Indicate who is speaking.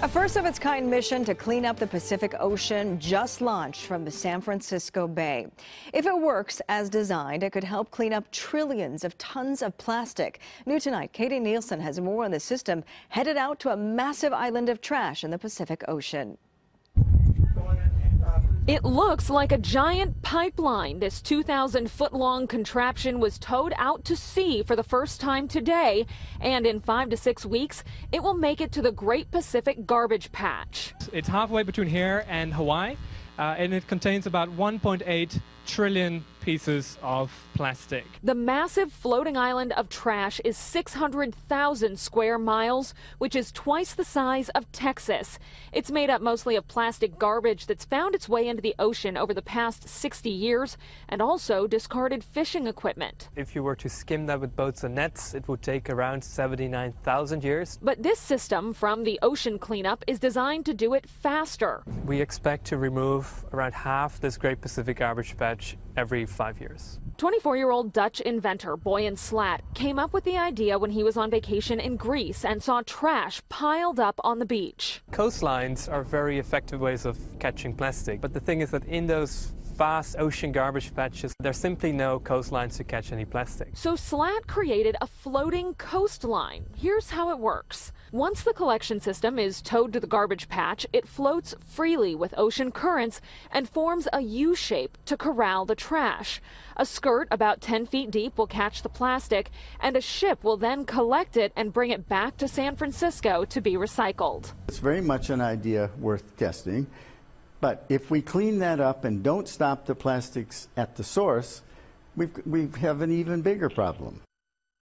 Speaker 1: A first of its kind mission to clean up the Pacific Ocean just launched from the San Francisco Bay. If it works as designed, it could help clean up trillions of tons of plastic. New tonight, Katie Nielsen has more on the system headed out to a massive island of trash in the Pacific Ocean.
Speaker 2: It looks like a giant pipeline. This 2,000 foot long contraption was towed out to sea for the first time today. And in five to six weeks, it will make it to the Great Pacific Garbage Patch.
Speaker 3: It's halfway between here and Hawaii, uh, and it contains about 1.8 trillion pieces of plastic.
Speaker 2: The massive floating island of trash is 600,000 square miles, which is twice the size of Texas. It's made up mostly of plastic garbage that's found its way into the ocean over the past 60 years and also discarded fishing equipment.
Speaker 3: If you were to skim that with boats and nets, it would take around 79,000 years.
Speaker 2: But this system from the ocean cleanup is designed to do it faster.
Speaker 3: We expect to remove around half this Great Pacific Garbage Patch every five years.
Speaker 2: 24 year old Dutch inventor Boyan Slat came up with the idea when he was on vacation in Greece and saw trash piled up on the beach.
Speaker 3: Coastlines are very effective ways of catching plastic, but the thing is that in those vast ocean garbage patches, there's simply no coastlines to catch any plastic.
Speaker 2: So Slat created a floating coastline. Here's how it works. Once the collection system is towed to the garbage patch, it floats freely with ocean currents and forms a U shape to corral the trash. A skirt about 10 feet deep will catch the plastic, and a ship will then collect it and bring it back to San Francisco to be recycled.
Speaker 4: It's very much an idea worth testing. But if we clean that up and don't stop the plastics at the source, we've, we have an even bigger problem.